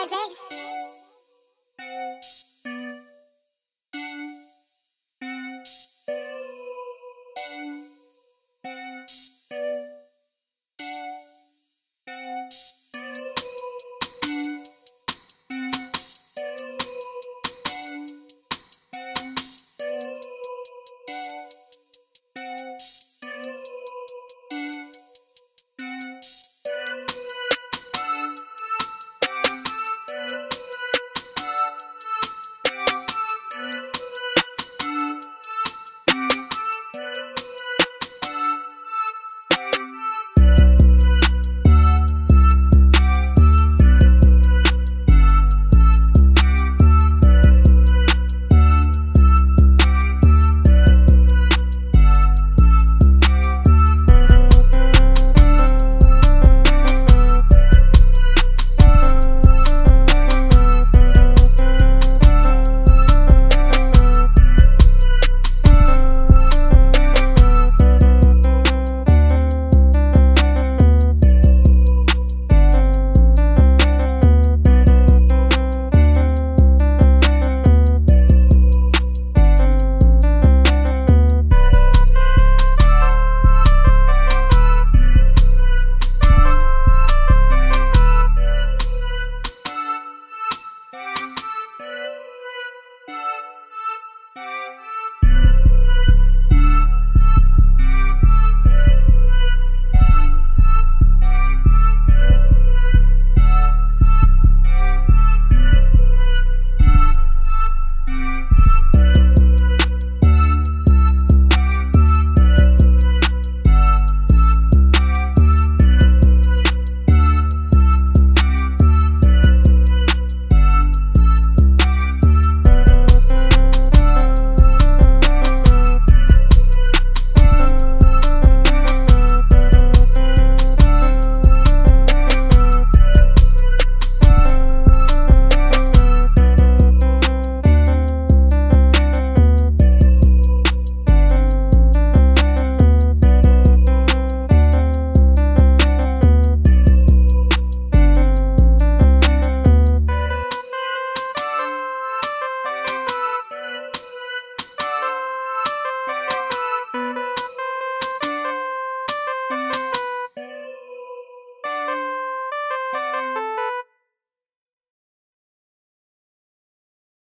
Vertex.